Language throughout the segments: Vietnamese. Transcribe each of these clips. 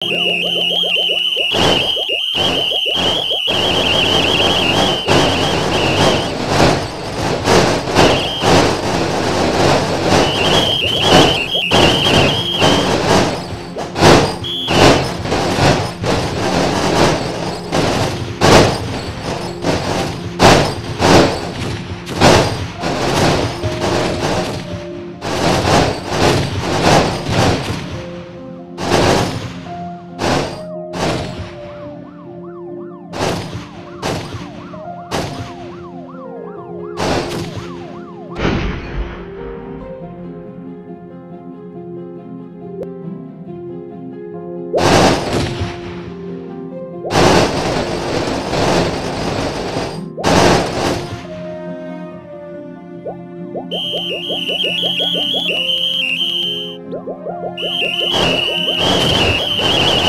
you Thank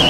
you.